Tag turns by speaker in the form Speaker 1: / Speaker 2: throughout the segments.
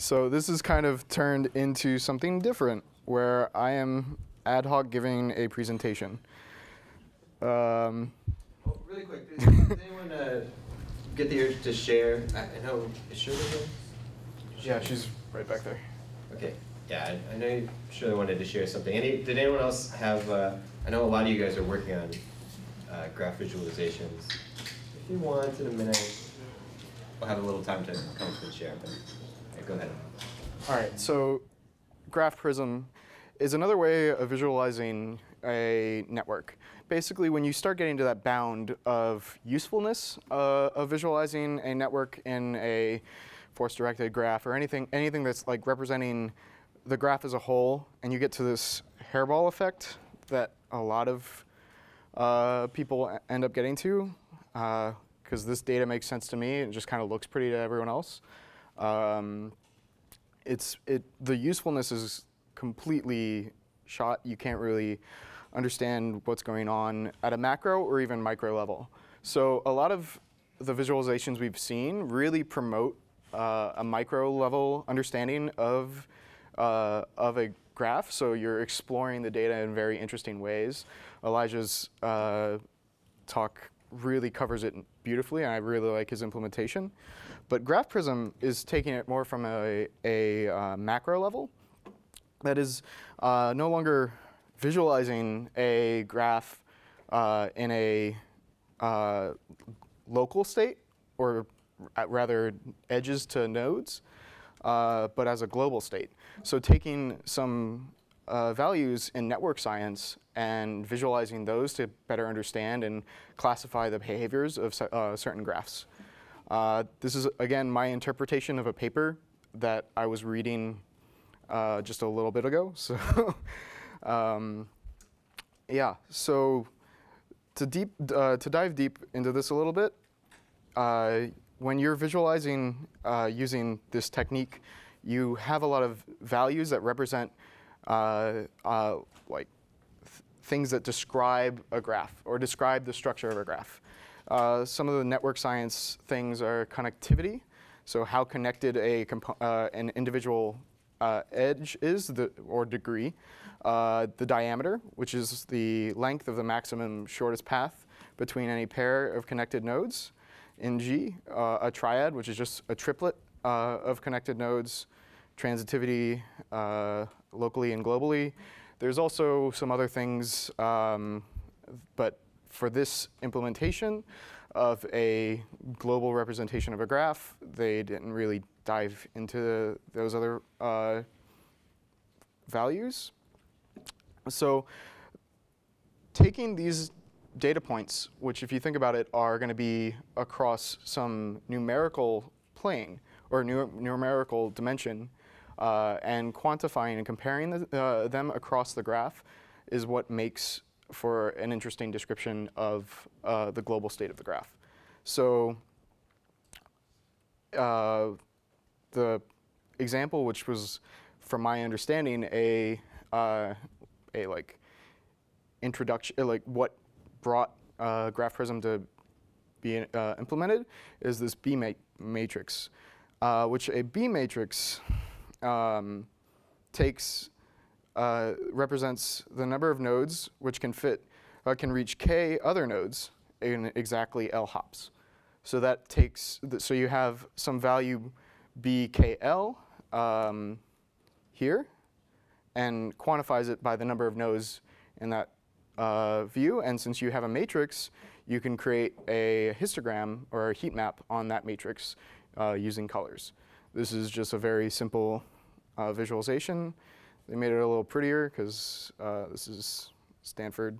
Speaker 1: So this is kind of turned into something different, where I am ad hoc giving a presentation. Um,
Speaker 2: Well, really quick, does, does anyone uh, get the urge to share? I, I know, is Shirley there?
Speaker 1: yeah, she's right back there.
Speaker 2: Okay, yeah, I, I know you Shirley wanted to share something. Any, did anyone else have, uh, I know a lot of you guys are working on uh, graph visualizations. If you want, in a minute, we'll have a little time to come up and share, but go ahead.
Speaker 1: All right, so Graph Prism is another way of visualizing a network. Basically, when you start getting to that bound of usefulness uh, of visualizing a network in a force-directed graph or anything, anything that's like representing the graph as a whole, and you get to this hairball effect that a lot of uh, people end up getting to, because this data makes sense to me. It just kind of looks pretty to everyone else. Um, it's it the usefulness is completely shot. You can't really understand what's going on at a macro or even micro level. So a lot of the visualizations we've seen really promote uh, a micro level understanding of uh, of a graph. So you're exploring the data in very interesting ways. Elijah's uh, talk really covers it beautifully, and I really like his implementation. But Graph Prism is taking it more from a, a uh, macro level. That is uh, no longer visualizing a graph uh, in a uh, local state, or rather edges to nodes, uh, but as a global state. So taking some uh, values in network science and visualizing those to better understand and classify the behaviors of certain graphs. Uh, this is, again, my interpretation of a paper that I was reading uh, just a little bit ago. So, um, yeah, so to, deep, uh, to dive deep into this a little bit, uh, when you're visualizing uh, using this technique, you have a lot of values that represent uh, like th- things that describe a graph or describe the structure of a graph. Uh, some of the network science things are connectivity, so how connected a uh, an individual uh, edge is, the, or degree. Uh, the diameter, which is the length of the maximum shortest path between any pair of connected nodes. In G, uh, a triad, which is just a triplet of connected nodes, transitivity locally and globally. There's also some other things, um, but for this implementation of a global representation of a graph, they didn't really dive into those other uh, values. So taking these data points, which if you think about it, are going to be across some numerical plane or nu- numerical dimension, uh, and quantifying and comparing the, uh, them across the graph is what makes for an interesting description of uh, the global state of the graph. So uh, the example, which was, from my understanding, a uh, a like introduction, uh, like what brought uh, Graph Prism to be uh, implemented, is this B ma- matrix, which a B matrix um, takes uh, represents the number of nodes which can fit uh, can reach k other nodes in exactly L hops. So that takes th- so you have some value bkl um, here, and quantifies it by the number of nodes in that uh, view. And since you have a matrix, you can create a histogram or a heat map on that matrix uh, using colors. This is just a very simple uh, visualization. They made it a little prettier because uh, this is Stanford,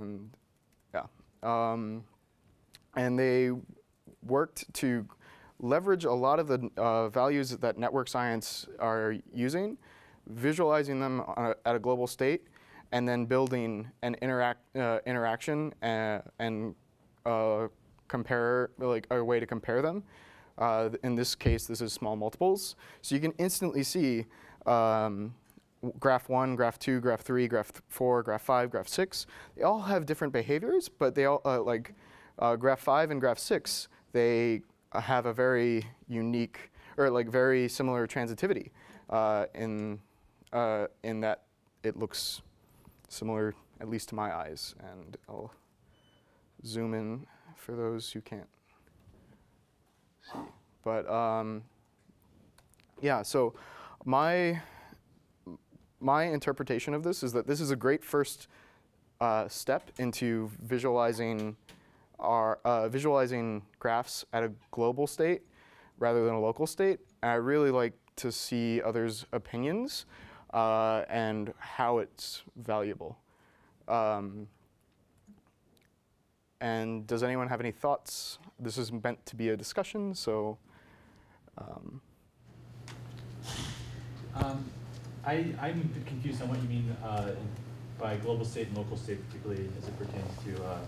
Speaker 1: and yeah. Um, and they worked to leverage a lot of the uh, values that network science are using, visualizing them a, at a global state, and then building an interact, uh, interaction uh, and uh, compare, like a way to compare them. Uh, in this case, this is small multiples. So you can instantly see um, graph one, graph two, graph three, graph four, graph five, graph six. They all have different behaviors, but they all, uh, like uh, graph five and graph six, they uh, have a very unique, or like very similar transitivity uh, in uh, in that it looks similar, at least to my eyes. And I'll zoom in for those who can't see. But um, yeah, so my my interpretation of this is that this is a great first uh, step into visualizing our uh, visualizing graphs at a global state rather than a local state. And I really like to see others' opinions uh, and how it's valuable. Um, and does anyone have any thoughts? This is meant to be a discussion, so. Um,
Speaker 3: um, I, I'm a bit confused on what you mean uh, by global state and local state, particularly as it pertains to uh,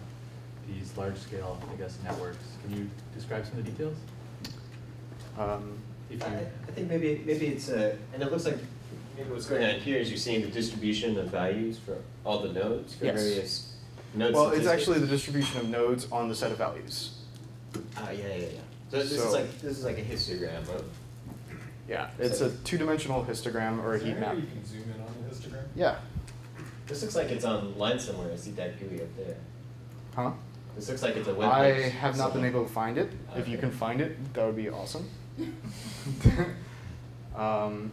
Speaker 3: these large-scale, I guess, networks. Can you describe some of the details?
Speaker 1: um,
Speaker 3: If
Speaker 2: I,
Speaker 3: you,
Speaker 2: I think maybe maybe it's a, and it looks like maybe what's going on here is you're seeing the distribution of values for all the nodes for
Speaker 1: Yes.
Speaker 2: various nodes.
Speaker 1: well, it's actually the distribution of nodes on the set of values.
Speaker 2: Ah, yeah, yeah, yeah. So this is like this is like a histogram of.
Speaker 1: Yeah, it's a two-dimensional histogram or a
Speaker 4: Is
Speaker 1: heat map.
Speaker 4: you can zoom in on the histogram?
Speaker 1: Yeah.
Speaker 2: This looks like it's online somewhere. I see that GUI up there.
Speaker 1: Huh?
Speaker 2: This looks like it's a web.
Speaker 1: I
Speaker 2: page
Speaker 1: have not been able to find it. If you can find it, that would be awesome. um,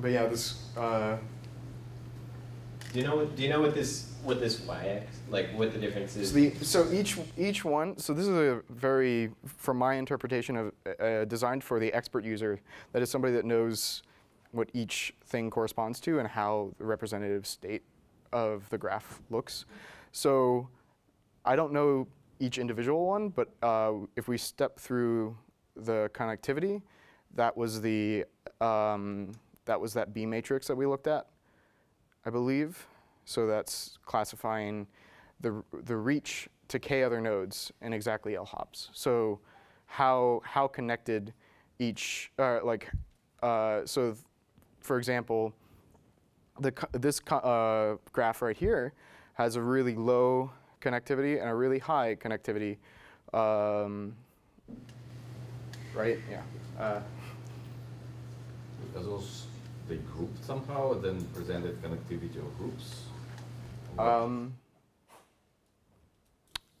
Speaker 1: but yeah, this. Uh,
Speaker 2: Do you know what? Do you know what this what this y-axis like? What the difference is?
Speaker 1: so, the, so each each one. So this is a very, from my interpretation of, uh, designed for the expert user. That is somebody that knows what each thing corresponds to and how the representative state of the graph looks. So I don't know each individual one, but uh, if we step through the connectivity, that was the um, that was that B matrix that we looked at, I believe. So that's classifying the the reach to k other nodes in exactly L hops. So how how connected each uh, like uh, so for example the this uh, graph right here has a really low connectivity and a really high connectivity. Um, right? Yeah. Uh,
Speaker 5: Because those, they grouped somehow, and then presented connectivity of groups?
Speaker 1: Um,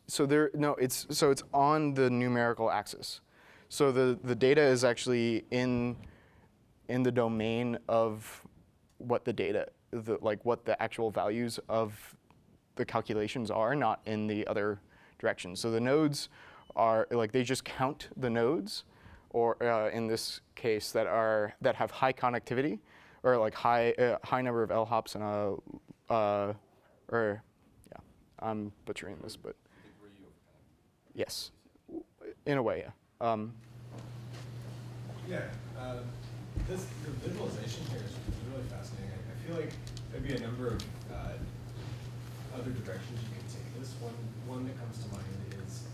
Speaker 1: so there, no, it's so it's on the numerical axis. So the the data is actually in in the domain of what the data, the, like what the actual values of the calculations are, not in the other direction. So the nodes are like they just count the nodes, or uh, in this case that are that have high connectivity, or like high uh, high number of L hops and a uh, or yeah, I'm butchering this, but yes, in a way, yeah. Um,
Speaker 4: Yeah, uh, this, the visualization here is really fascinating. I, feel like there'd be a number of, uh, other directions you could take this. One, one that comes to mind is,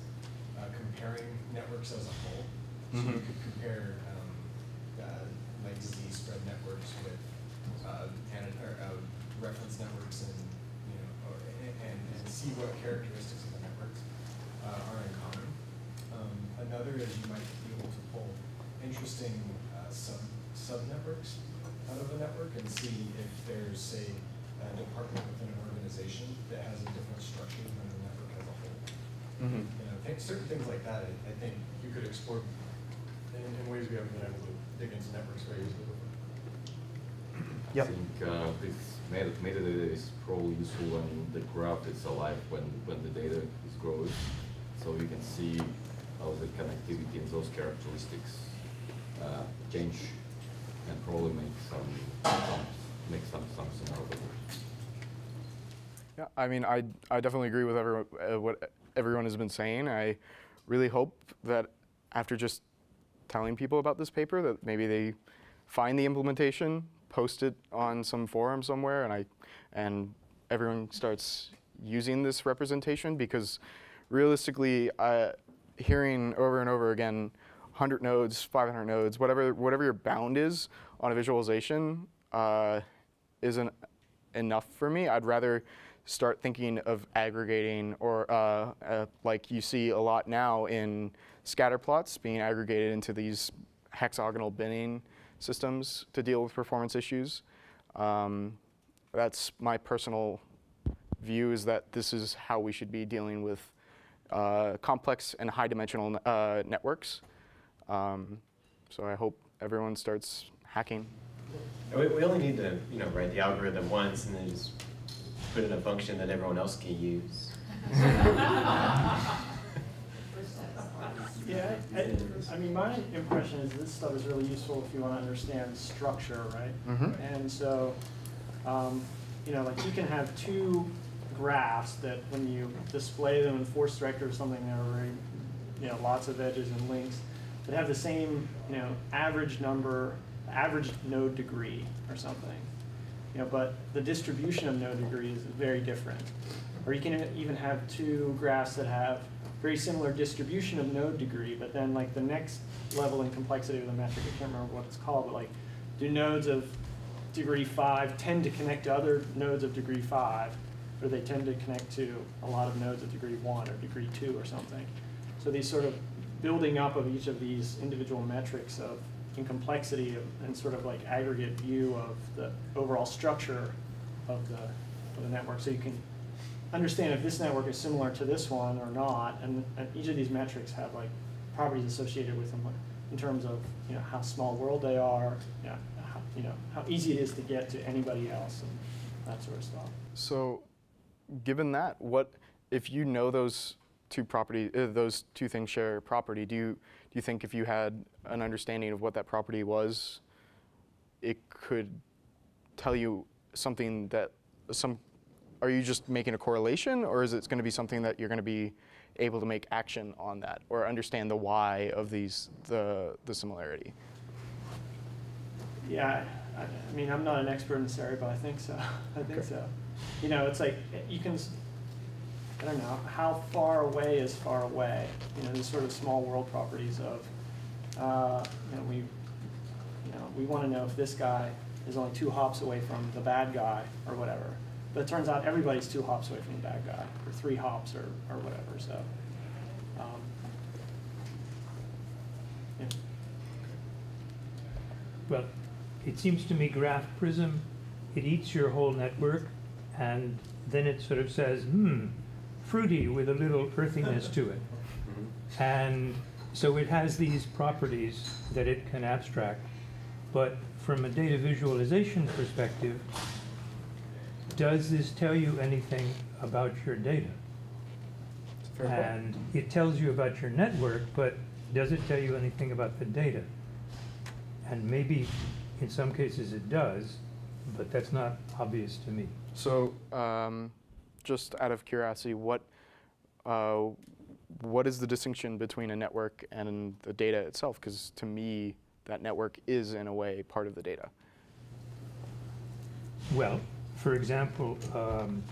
Speaker 4: uh, comparing networks as a whole. So you
Speaker 1: Mhm.
Speaker 4: could compare, um, uh, like disease spread networks with, uh, uh, reference networks and, you know, or, and, and see what characteristics of the networks, uh, are in common. Um, another is you might be able to pull interesting uh, sub sub-networks out of a network and see if there's, say, a department within an organization that has a different structure than the network as a whole.
Speaker 1: mhm.
Speaker 4: You know, think, certain things like that, I, I think you could explore in, in ways we haven't been able to dig into networks very easily before.
Speaker 1: Yep.
Speaker 5: I think uh, this meta- metadata is probably useful when the graph is alive, when, when the data is growing. So you can see how the connectivity and those characteristics uh, change and probably make some, some make some something out of it.
Speaker 1: Yeah, I mean, I, I definitely agree with everyone, uh, what everyone has been saying. I really hope that after just telling people about this paper, that maybe they find the implementation, post it on some forum somewhere, and I, and everyone starts using this representation because realistically, hearing over and over again, 100 nodes, 500 nodes, whatever whatever your bound is on a visualization, uh, isn't enough for me. I'd rather start thinking of aggregating or uh, uh, like you see a lot now in scatter plots being aggregated into these hexagonal binning systems to deal with performance issues. Um, that's my personal view is that this is how we should be dealing with uh, complex and high dimensional uh, networks. Um, so I hope everyone starts hacking.
Speaker 2: We, we only need to, you know, write the algorithm once and then just put in a function that everyone else can use.
Speaker 6: Yeah, I, I mean, my impression is this stuff is really useful if you want to understand structure, right?
Speaker 1: Mhm.
Speaker 6: And so, um, you know, like you can have two graphs that when you display them in force director or something, there are very, you know, lots of edges and links that have the same, you know, average number, average node degree or something. You know, but the distribution of node degrees is very different. Or you can even have two graphs that have very similar distribution of node degree, but then like the next level in complexity of the metric, I can't remember what it's called, but like, do nodes of degree five tend to connect to other nodes of degree five, or they tend to connect to a lot of nodes of degree one or degree two or something. So these sort of building up of each of these individual metrics of in complexity of, and sort of like aggregate view of the overall structure of the, of the network. So you can understand if this network is similar to this one or not, and, and each of these metrics have like properties associated with them in terms of you know how small world they are, you know, how, you know how easy it is to get to anybody else and that sort of stuff.
Speaker 1: So, given that, what if you know those two property, uh, those two things share property? Do you do you think if you had an understanding of what that property was, it could tell you something that some? Are you just making a correlation, or is it going to be something that you're going to be able to make action on that, or understand the why of these the the similarity?
Speaker 6: Yeah, I, I mean, I'm not an expert in this area, but I think so. I think
Speaker 1: Okay.
Speaker 6: so. You know, it's like you can, i don't know, how far away is far away? You know, these sort of small world properties of, uh, you know, we, you know, we want to know if this guy is only two hops away from the bad guy or whatever. But it turns out everybody's two hops away from the bad guy, or three hops or, or whatever. So, um, yeah.
Speaker 7: Well, it seems to me Graph Prism, it eats your whole network, and then it sort of says, hmm, fruity with a little earthiness to it. And so it has these properties that it can abstract. But from a data visualization perspective, does this tell you anything about your data? And it tells you about your network, but does it tell you anything about the data? And maybe in some cases it does, but that's not obvious to me.
Speaker 1: So, um, just out of curiosity, what uh, what is the distinction between a network and the data itself? Because to me, that network is in a way part of the data.
Speaker 7: Well, for example, um,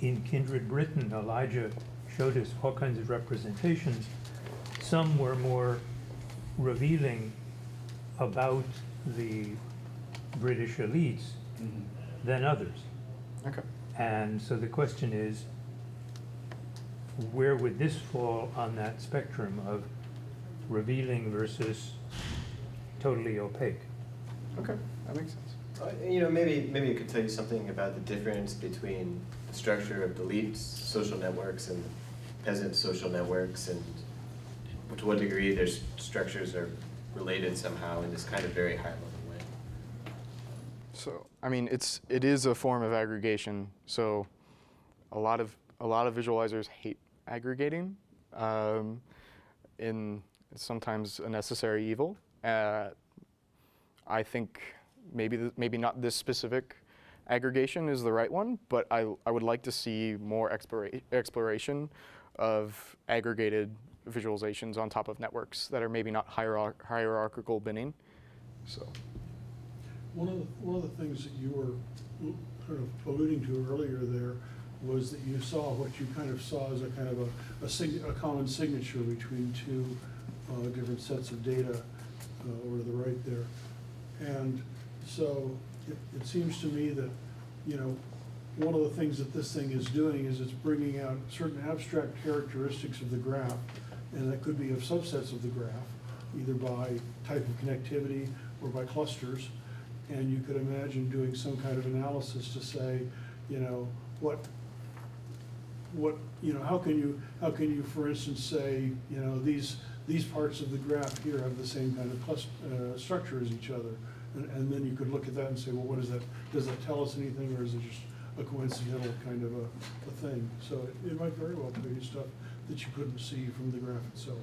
Speaker 7: in Kindred Britain, Elijah showed us all kinds of representations. Some were more revealing about the British elites than others.
Speaker 1: Okay.
Speaker 7: And so the question is, where would this fall on that spectrum of revealing versus totally opaque?
Speaker 1: Okay, that makes sense.
Speaker 2: Uh, You know, maybe, maybe it could tell you something about the difference between the structure of the elites' social networks and peasant social networks and to what degree their structures are related somehow in this kind of very high level way.
Speaker 1: So, I mean, it's it is a form of aggregation. So, a lot of a lot of visualizers hate aggregating. Um, in sometimes a necessary evil. Uh, I think maybe maybe not this specific aggregation is the right one, but I I would like to see more explora- exploration of aggregated visualizations on top of networks that are maybe not hierarch- hierarchical binning. So.
Speaker 8: One of the, one of the things that you were kind of alluding to earlier there was that you saw what you kind of saw as a kind of a, a a common signature between two, uh, different sets of data, uh, over to the right there. And so it, it seems to me that, you know, one of the things that this thing is doing is it's bringing out certain abstract characteristics of the graph, and that could be of subsets of the graph, either by type of connectivity or by clusters. And you could imagine doing some kind of analysis to say, you know, what, what, you know, how can you, how can you, for instance, say, you know, these, these parts of the graph here have the same kind of uh, structure as each other? And, and then you could look at that and say, well, what is that, does that tell us anything, or is it just a coincidental kind of a, a thing? So it, it might very well tell you stuff that you couldn't see from the graph itself.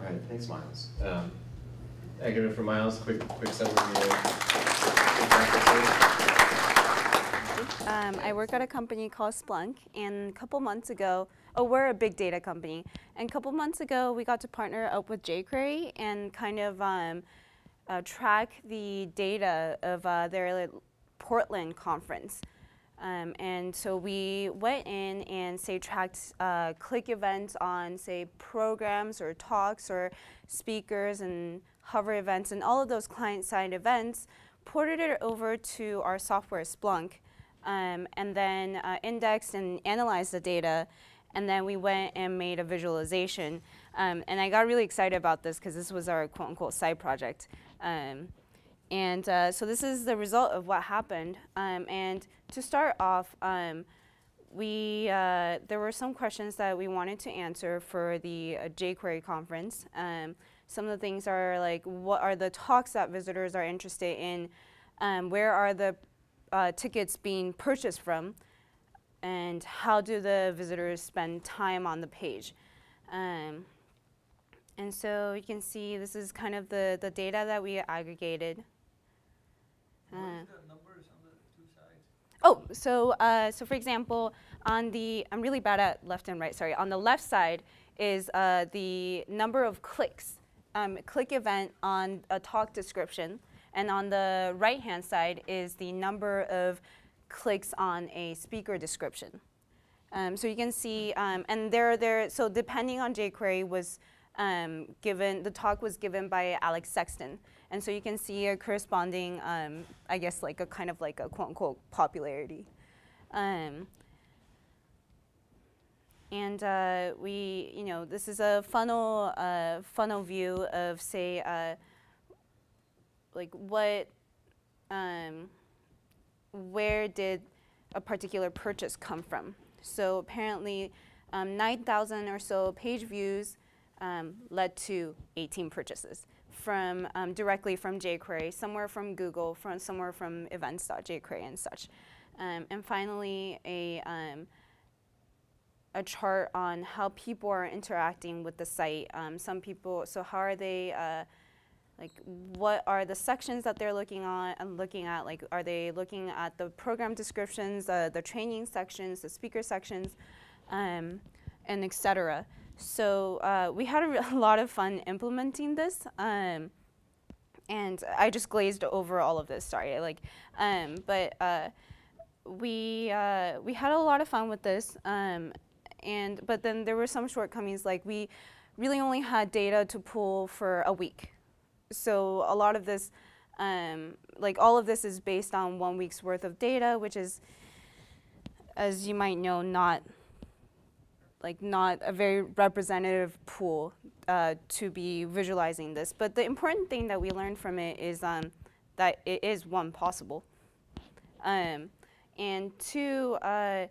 Speaker 2: All right, thanks, Miles. Um, I give it for Miles, quick, quick summary.
Speaker 9: Um, I work at a company called Splunk, and a couple months ago, oh, we're a big data company, and a couple months ago, we got to partner up with jQuery and kind of um, uh, track the data of uh, their Portland conference. Um, and so we went in and say tracked uh, click events on say programs or talks or speakers and hover events and all of those client-side events, ported it over to our software Splunk, um, and then uh, indexed and analyzed the data, and then we went and made a visualization. Um, and I got really excited about this because this was our quote-unquote side project. Um, and uh, so this is the result of what happened. Um, and to start off, um, we uh, there were some questions that we wanted to answer for the uh, jQuery conference. Um, some of the things are like, what are the talks that visitors are interested in? Um, where are the uh, tickets being purchased from? And how do the visitors spend time on the page? Um, and so you can see this is kind of the, the data that we aggregated. Uh, Oh, so uh, so for example, on the I'm really bad at left and right. Sorry, on the left side is uh, the number of clicks, um, click event on a talk description, and on the right hand side is the number of clicks on a speaker description. Um, so you can see, um, and there there so depending on jQuery was um, given the talk was given by Alex Sexton. And so you can see a corresponding, um, I guess, like a kind of like a quote unquote popularity. Um, and uh, we, you know, this is a funnel, uh, funnel view of, say, uh, like what, um, where did a particular purchase come from? So apparently, um, 9,000 or so page views um, led to 18 purchases from um, directly from jQuery, somewhere from Google, from somewhere from events.jQuery and such. Um, and finally, a, um, a chart on how people are interacting with the site. Um, some people, so how are they, uh, like what are the sections that they're looking on and looking at? Like are they looking at the program descriptions, uh, the training sections, the speaker sections, um, and et cetera. So uh, we had a, lot of fun implementing this. Um, and I just glazed over all of this, sorry. Like, um, but uh, we, uh, we had a lot of fun with this. Um, and, but then there were some shortcomings, like we really only had data to pull for a week. So a lot of this, um, like all of this is based on one week's worth of data, which is, as you might know, not like not a very representative pool uh, to be visualizing this. But the important thing that we learned from it is um, that it is one possible. Um, and two, uh,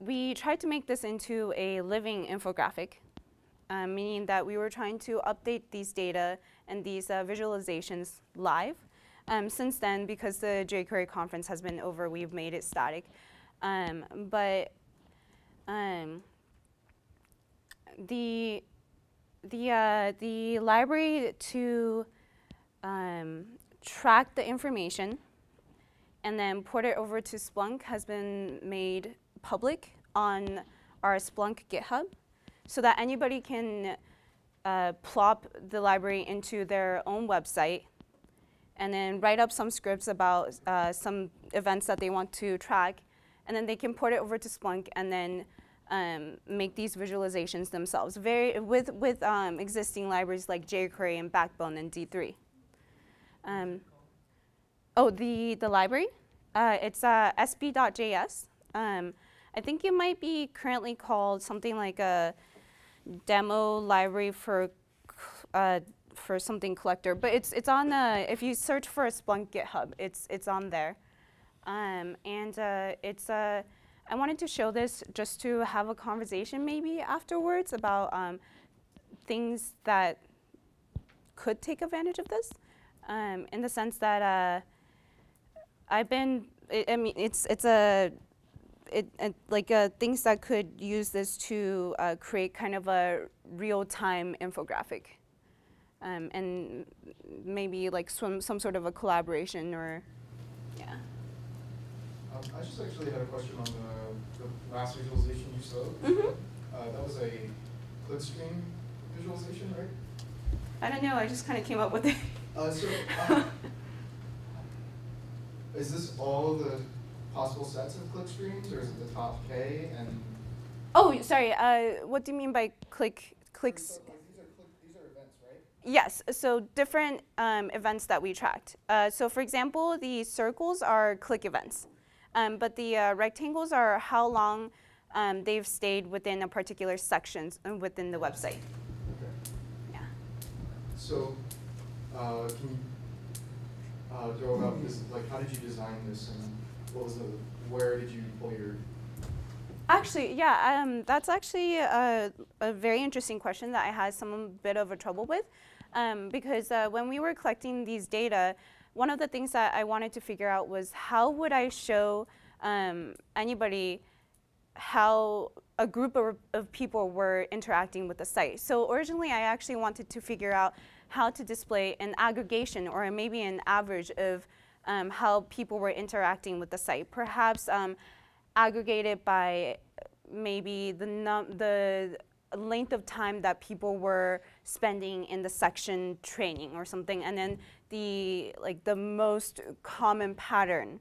Speaker 9: we tried to make this into a living infographic, uh, meaning that we were trying to update these data and these uh, visualizations live. Um, since then, because the jQuery conference has been over, we've made it static. Um, but um, the the uh, the library to um, track the information and then port it over to Splunk has been made public on our Splunk GitHub so that anybody can uh, plop the library into their own website and then write up some scripts about uh, some events that they want to track and then they can port it over to Splunk and then um, make these visualizations themselves very, with, with um, existing libraries like jQuery and Backbone and D3. Um, oh, the, the library? Uh, it's uh, sb.js. Um, I think it might be currently called something like a demo library for uh, for something collector, but it's it's on uh, if you search for a Splunk GitHub, it's it's on there, um, and uh, it's uh, I wanted to show this just to have a conversation maybe afterwards about um, things that could take advantage of this, um, in the sense that uh, I've been I I mean it's it's a it, it like uh, things that could use this to uh, create kind of a real-time infographic, um, and maybe like some some sort of a collaboration or, yeah.
Speaker 1: Um, I just actually had a question on the, the last visualization you showed.
Speaker 9: Mhm.
Speaker 1: Uh, that was a clickstream visualization, right?
Speaker 9: I don't know. I just kind of came up with it.
Speaker 1: Uh, so, uh, is this all the possible sets of click streams, or is it the top K and?
Speaker 9: oh, sorry. Uh, what do you mean by click clicks?
Speaker 1: So, like, these are click, these are events, right?
Speaker 9: Yes, so different um, events that we tracked. Uh, so for example, the circles are click events, um, but the uh, rectangles are how long um, they've stayed within a particular section uh, within the website.
Speaker 1: Okay.
Speaker 9: Yeah.
Speaker 1: So, uh, can you uh, go about this? Like, how did you design this, and what was the? Where did you pull your?
Speaker 9: Actually, yeah, um, that's actually a, a very interesting question that I had some bit of a trouble with, um, because uh, when we were collecting these data, one of the things that I wanted to figure out was how would I show um, anybody how a group of, of people were interacting with the site. So originally, I actually wanted to figure out how to display an aggregation or maybe an average of um, how people were interacting with the site. Perhaps um, aggregated by maybe the the length of time that people were spending in the section training or something, and then the like the most common pattern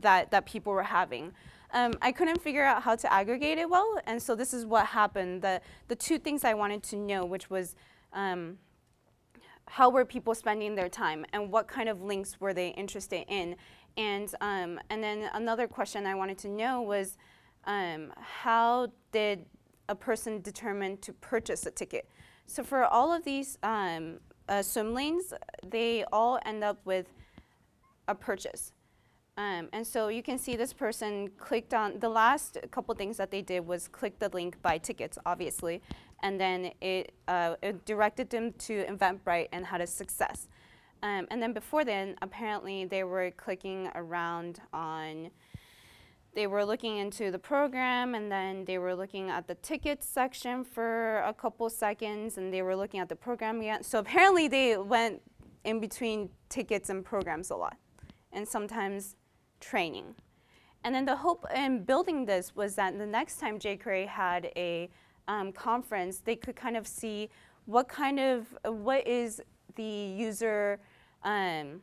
Speaker 9: that that people were having. Um, I couldn't figure out how to aggregate it well, and so this is what happened. The the two things I wanted to know, which was um, how were people spending their time and what kind of links were they interested in? And um, and then another question i wanted to know was um, how did a person determine to purchase a ticket? So for all of these um, uh, swim lanes they all end up with a purchase. Um, and so you can see this person clicked on the last couple things that they did was click the link buy tickets obviously and then it, uh, it directed them to Eventbrite and had a success. Um, and then before then, apparently they were clicking around on, they were looking into the program and then they were looking at the tickets section for a couple seconds and they were looking at the program again. So apparently they went in between tickets and programs a lot and sometimes training. And then the hope in building this was that the next time jQuery had a um, conference, they could kind of see what kind of, what is the user, um,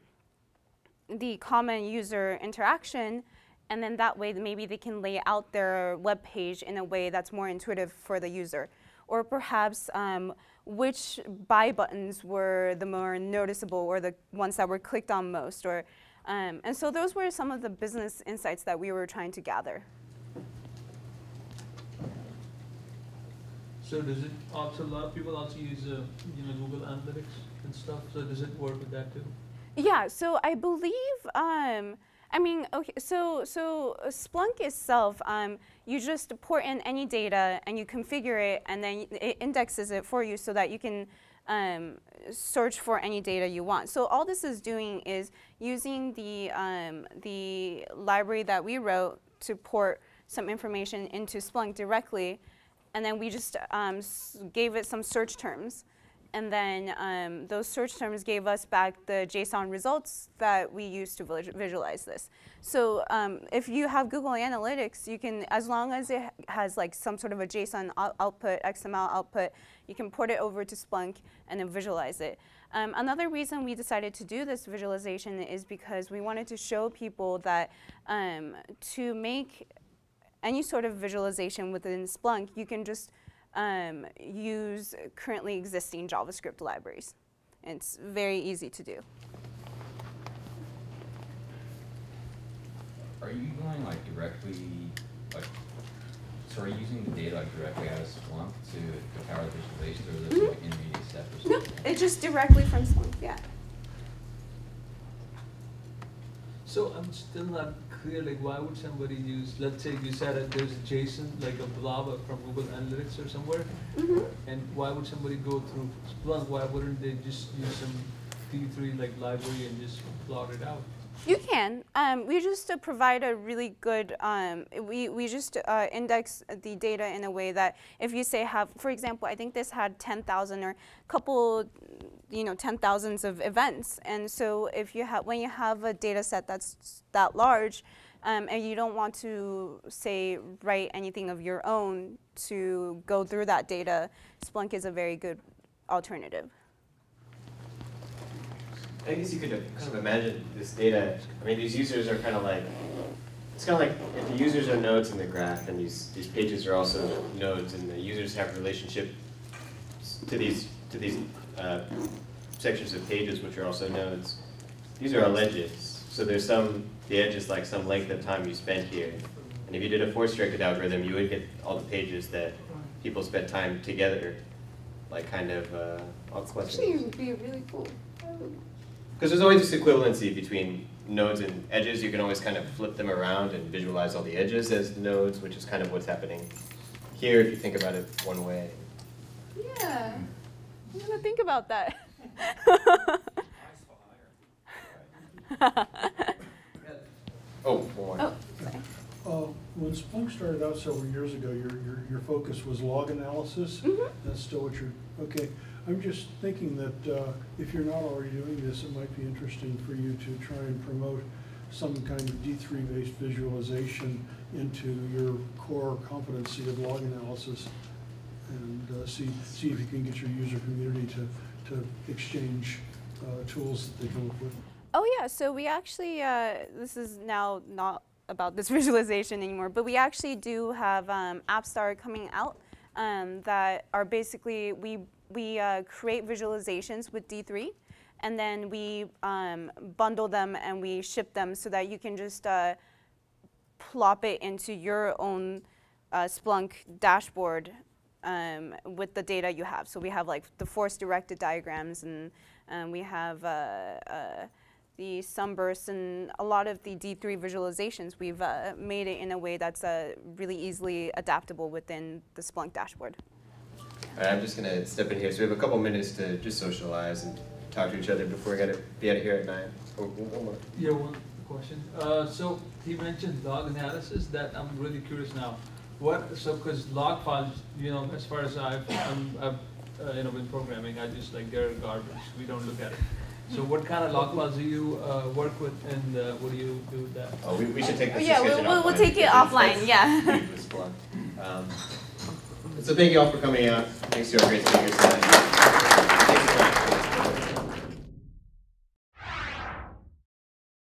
Speaker 9: the common user interaction, and then that way maybe they can lay out their web page in a way that's more intuitive for the user. Or perhaps um, which buy buttons were the more noticeable or the ones that were clicked on most. Or, um, and so those were some of the business insights that we were trying to gather.
Speaker 10: So does it also, a lot of people also use, uh, you know, Google Analytics and stuff, so does it work with that too?
Speaker 9: Yeah, so I believe, um, I mean, okay, so so uh, Splunk itself, um, you just port in any data and you configure it, and then it indexes it for you so that you can um, search for any data you want. So all this is doing is using the um, the library that we wrote to port some information into Splunk directly, and then we just um, gave it some search terms and then um, those search terms gave us back the JSON results that we used to visualize this. So um, if you have Google Analytics, you can, as long as it has like some sort of a JSON output, XML output, you can port it over to Splunk and then visualize it. Um, another reason we decided to do this visualization is because we wanted to show people that um, to make any sort of visualization within Splunk, you can just um, use currently existing JavaScript libraries. It's very easy to do.
Speaker 11: Are you going like directly, like So are you using the data directly out of Splunk to, to power the visualizations, or is there
Speaker 9: Mhm.
Speaker 11: some intermediate step or
Speaker 9: No, it's just directly from Splunk, yeah.
Speaker 10: So I'm still not clear, like, why would somebody use, let's say you said that there's a JSON, like a blob from Google Analytics or somewhere,
Speaker 9: Mhm.
Speaker 10: and why would somebody go through Splunk, why wouldn't they just use some D3 like library and just plot it out?
Speaker 9: You can. Um, we just uh, provide a really good. Um, we we just uh, index the data in a way that if you say have, for example, I think this had ten thousand or a couple, you know, ten thousands of events, and so if you have when you have a data set that's that large. Um, and you don't want to say write anything of your own to go through that data, Splunk is a very good alternative.
Speaker 2: I guess you could uh, kind of imagine this data, I mean, these users are kind of like, it's kind of like if the users are nodes in the graph and these, these pages are also nodes and the users have relationship to these, to these uh, sections of pages which are also nodes. These are all edges. So there's some, the edge is like some length of time you spent here. And if you did a force-directed algorithm, you would get all the pages that people spent time together, like kind of uh, all collected.
Speaker 9: Actually, it would be really cool.
Speaker 2: Because there's always this equivalency between nodes and edges. You can always kind of flip them around and visualize all the edges as nodes, which is kind of what's happening here if you think about it one way.
Speaker 9: Yeah, I'm gonna think about that.
Speaker 2: Oh, one more.
Speaker 9: oh, sorry.
Speaker 8: Uh, When Splunk started out several years ago, your, your, your focus was log analysis.
Speaker 9: Mhm.
Speaker 8: That's still what you're, okay. I'm just thinking that uh, if you're not already doing this, it might be interesting for you to try and promote some kind of D3-based visualization into your core competency of log analysis and uh, see, see if you can get your user community to, to exchange uh, tools that they come up with.
Speaker 9: Oh yeah, so we actually, uh, this is now not about this visualization anymore, but we actually do have um, AppStar coming out um, that are basically, we, we uh, create visualizations with D3 and then we um, bundle them and we ship them so that you can just uh, plop it into your own uh, Splunk dashboard um, with the data you have. So we have like the force directed diagrams and um, we have uh, uh, the sunbursts and a lot of the D3 visualizations. We've uh, made it in a way that's uh, really easily adaptable within the Splunk dashboard.
Speaker 2: All right, I'm just gonna step in here. So we have a couple minutes to just socialize and talk to each other before we gotta be out of here at nine. Oh, one more.
Speaker 10: Yeah, one question. Uh, so he mentioned log analysis. That I'm really curious now. What? So because log files, you know, as far as I've, I'm, I've uh, you know been programming, I just like they're garbage. We don't look at it. So what kind of log files do you uh, work with, and uh, what do you do with that?
Speaker 2: Oh, we, we should take this
Speaker 9: Yeah, we'll- we'll- we'll take it
Speaker 2: because it's-
Speaker 9: offline, yeah.
Speaker 2: huge. Um, So thank you all for coming out. Thanks to our great speakers tonight. Thanks to